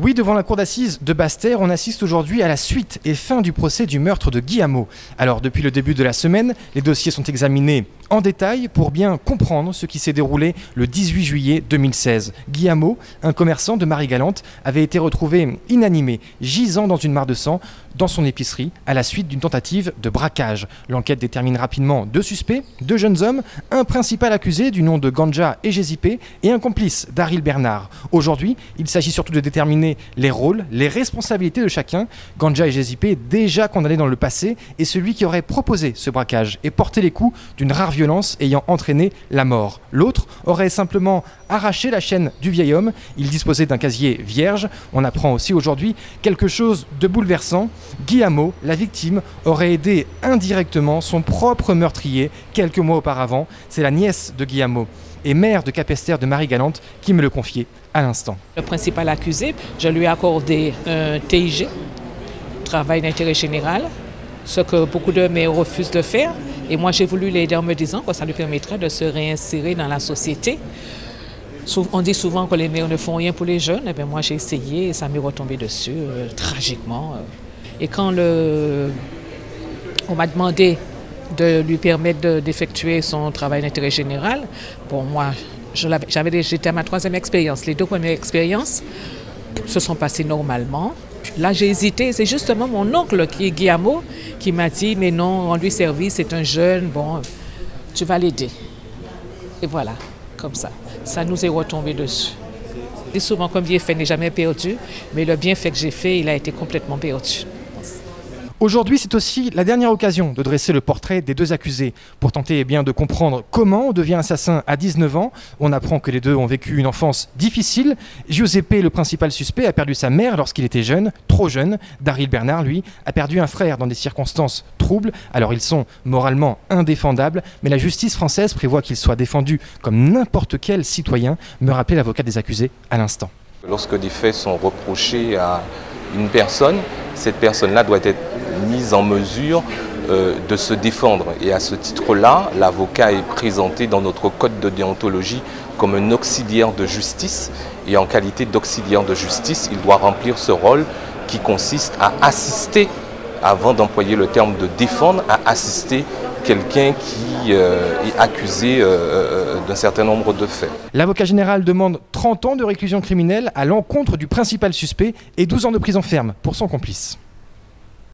Oui, devant la cour d'assises de Basse-Terre, on assiste aujourd'hui à la suite et fin du procès du meurtre de Hameau. Alors, depuis le début de la semaine, les dossiers sont examinés en détail pour bien comprendre ce qui s'est déroulé le 18 juillet 2016. Guy Hameau, un commerçant de Marie-Galante, avait été retrouvé inanimé, gisant dans une mare de sang dans son épicerie à la suite d'une tentative de braquage. L'enquête détermine rapidement deux suspects, deux jeunes hommes, un principal accusé du nom de Ganja et et un complice, Daryl Bernard. Aujourd'hui, il s'agit surtout de déterminer les rôles, les responsabilités de chacun. Ganja et Gésipé, déjà condamnés dans le passé, et celui qui aurait proposé ce braquage et porté les coups d'une rare violence ayant entraîné la mort. L'autre aurait simplement arraché la chaîne du vieil homme. Il disposait d'un casier vierge. On apprend aussi aujourd'hui quelque chose de bouleversant. Hameau, la victime, aurait aidé indirectement son propre meurtrier quelques mois auparavant. C'est la nièce de Hameau et maire de Capestère de Marie-Galante qui me le confiait à l'instant. Le principal accusé, je lui ai accordé un TIG, travail d'intérêt général, ce que beaucoup de maires refusent de faire. Et moi, j'ai voulu l'aider en me disant que ça lui permettrait de se réinsérer dans la société. On dit souvent que les maires ne font rien pour les jeunes. Et eh bien moi, j'ai essayé et ça m'est retombé dessus, euh, tragiquement. Et quand on m'a demandé de lui permettre d'effectuer son travail d'intérêt général, bon, moi, j'étais à ma troisième expérience. Les deux premières expériences se sont passées normalement. Là, j'ai hésité. C'est justement mon oncle, qui est Guillermo, qui m'a dit, mais non, rends-lui service, c'est un jeune, bon, tu vas l'aider. Et voilà, comme ça. Ça nous est retombé dessus. Et souvent, comme bien fait n'est jamais perdu, mais le bienfait que j'ai fait, il a été complètement perdu. Aujourd'hui, c'est aussi la dernière occasion de dresser le portrait des deux accusés pour tenter eh bien, de comprendre comment on devient assassin à 19 ans. On apprend que les deux ont vécu une enfance difficile. Giuseppe, le principal suspect, a perdu sa mère lorsqu'il était jeune, trop jeune. Daryl Bernard, lui, a perdu un frère dans des circonstances troubles. Alors ils sont moralement indéfendables, mais la justice française prévoit qu'ils soient défendus comme n'importe quel citoyen, me rappelait l'avocat des accusés à l'instant. Lorsque des faits sont reprochés à une personne, cette personne-là doit être mise en mesure euh, de se défendre. Et à ce titre-là, l'avocat est présenté dans notre code de déontologie comme un auxiliaire de justice. Et en qualité d'auxiliaire de justice, il doit remplir ce rôle qui consiste à assister, avant d'employer le terme de défendre, à assister quelqu'un qui euh, est accusé euh, d'un certain nombre de faits. L'avocat général demande 30 ans de réclusion criminelle à l'encontre du principal suspect et 12 ans de prison ferme pour son complice.